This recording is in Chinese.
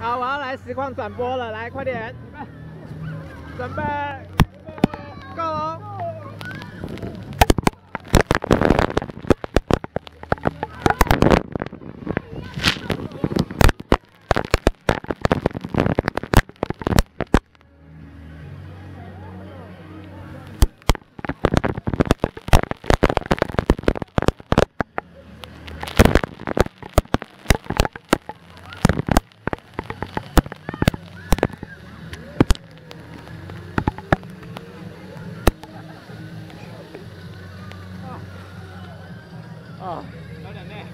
好，我要来实况转播了，来快点，准备。准备啊，小点妹。